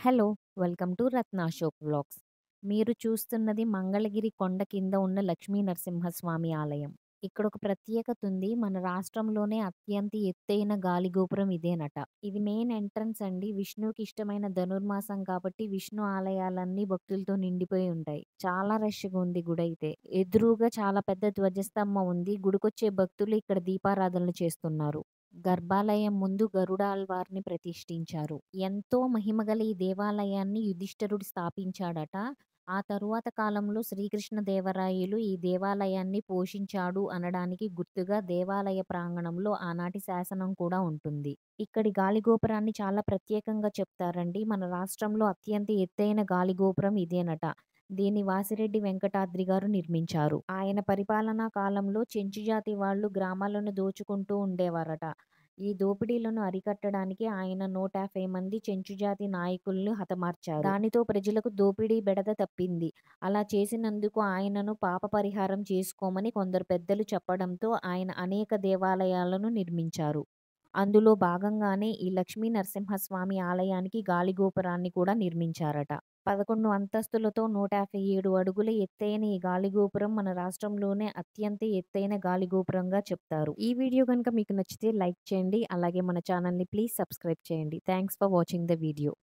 Hello! Welcome to Ratna Ashok vlogs. మీరు చూస్తున్నది మంగళగిరి కొండ కింద ఉన్న లక్ష్మీ నరసింహస్వామి ఆలయం. ఇక్కడ ఒక ప్రత్యేకత ఉంది. మన రాష్ట్రంలోనే అత్యంత ఎత్తైన గాలిగోపురం ఇదేనట. ఇది మెయిన్ ఎంట్రన్స్ అండి. విష్ణువుకి ఇష్టమైన ధనుర్మాసం కాబట్టి విష్ణు ఆలయాలన్నీ భక్తులతో నిండిపోయి ఉంటాయి. చాలా రష్‌గా ఉంది గుడైతే. ఎదురుగా చాలా పెద్ద ధ్వజస్తంభం ఉంది. గుడికొచ్చే భక్తులు ఇక్కడ దీపారాధనలు చేస్తున్నారు. గర్భాలయం ముందు గరుడాల్వార్ని ప్రతిష్ఠించారు. ఎంతో మహిమగల ఈ దేవాలయాన్ని యుధిష్ఠరుడు స్థాపించాడట. ఆ తరువాత కాలంలో శ్రీకృష్ణదేవరాయలు ఈ దేవాలయాన్ని పోషించాడు అనడానికి గుర్తుగా దేవాలయ ప్రాంగణంలో ఆనాటి శాసనం కూడా ఉంటుంది. ఇక్కడి గాలిగోపురాన్ని చాలా ప్రత్యేకంగా చెప్తారండి. మన రాష్ట్రంలో అత్యంత ఎత్తైన గాలిగోపురం ఇదేనట. దీన్ని వాసిరెడ్డి వెంకటాద్రి గారు నిర్మించారు. ఆయన పరిపాలనా కాలంలో చెంచు జాతి వాళ్ళు గ్రామాలను దోచుకుంటూ ఉండేవారట. ఈ దోపిడీలను అరికట్టడానికి ఆయన 150 మంది చెంచు జాతి హతమార్చారు. దానితో ప్రజలకు దోపిడీ బెడద తప్పింది. అలా చేసినందుకు ఆయనను పాప పరిహారం చేసుకోమని కొందరు పెద్దలు చెప్పడంతో ఆయన అనేక దేవాలయాలను నిర్మించారు. అందులో భాగంగానే ఈ లక్ష్మీ నరసింహస్వామి ఆలయానికి గాలిగోపురాన్ని కూడా నిర్మించారట. 11 అంతస్తులతో 157 అడుగుల ఎత్తైన ఈ గాలిగోపురం మన రాష్ట్రంలోనే అత్యంత ఎత్తైన గాలిగోపురంగా చెప్తారు. ఈ వీడియో గనుక మీకు నచ్చితే లైక్ చేయండి. అలాగే మన ఛానల్‌ని ప్లీజ్ సబ్స్క్రైబ్ చేయండి. Thanks for watching the video.